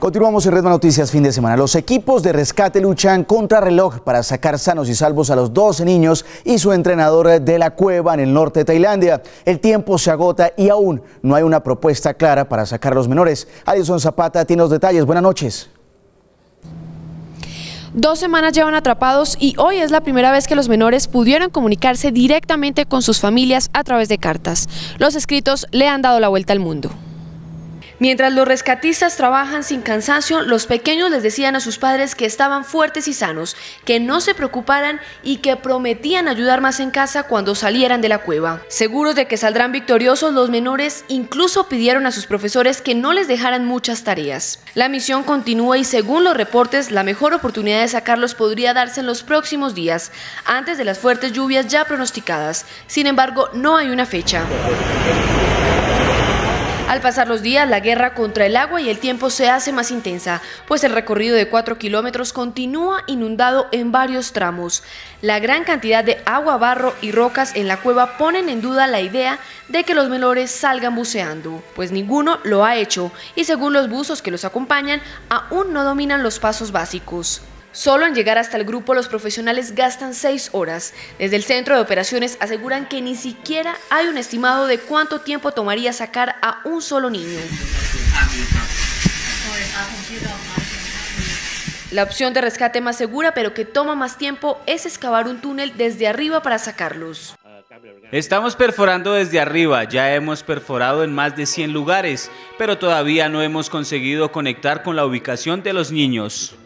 Continuamos en Red Noticias fin de semana. Los equipos de rescate luchan contra reloj para sacar sanos y salvos a los 12 niños y su entrenador de la cueva en el norte de Tailandia. El tiempo se agota y aún no hay una propuesta clara para sacar a los menores. Alison Zapata tiene los detalles. Buenas noches. Dos semanas llevan atrapados y hoy es la primera vez que los menores pudieron comunicarse directamente con sus familias a través de cartas. Los escritos le han dado la vuelta al mundo. Mientras los rescatistas trabajan sin cansancio, los pequeños les decían a sus padres que estaban fuertes y sanos, que no se preocuparan y que prometían ayudar más en casa cuando salieran de la cueva. Seguros de que saldrán victoriosos, los menores incluso pidieron a sus profesores que no les dejaran muchas tareas. La misión continúa y según los reportes, la mejor oportunidad de sacarlos podría darse en los próximos días, antes de las fuertes lluvias ya pronosticadas. Sin embargo, no hay una fecha. Al pasar los días, la guerra contra el agua y el tiempo se hace más intensa, pues el recorrido de 4 kilómetros continúa inundado en varios tramos. La gran cantidad de agua, barro y rocas en la cueva ponen en duda la idea de que los menores salgan buceando, pues ninguno lo ha hecho y según los buzos que los acompañan, aún no dominan los pasos básicos. Solo en llegar hasta el grupo los profesionales gastan seis horas. Desde el centro de operaciones aseguran que ni siquiera hay un estimado de cuánto tiempo tomaría sacar a un solo niño. La opción de rescate más segura pero que toma más tiempo es excavar un túnel desde arriba para sacarlos. Estamos perforando desde arriba, ya hemos perforado en más de 100 lugares, pero todavía no hemos conseguido conectar con la ubicación de los niños.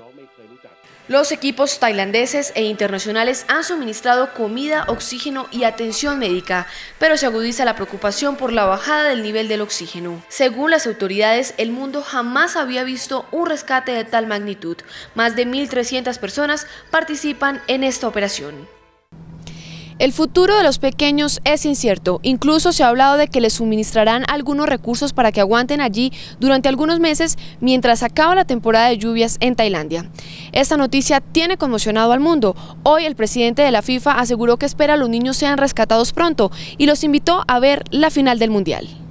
Los equipos tailandeses e internacionales han suministrado comida, oxígeno y atención médica, pero se agudiza la preocupación por la bajada del nivel del oxígeno. Según las autoridades, el mundo jamás había visto un rescate de tal magnitud. Más de 1.300 personas participan en esta operación. El futuro de los pequeños es incierto, incluso se ha hablado de que les suministrarán algunos recursos para que aguanten allí durante algunos meses mientras acaba la temporada de lluvias en Tailandia. Esta noticia tiene conmocionado al mundo. Hoy el presidente de la FIFA aseguró que espera los niños sean rescatados pronto y los invitó a ver la final del Mundial.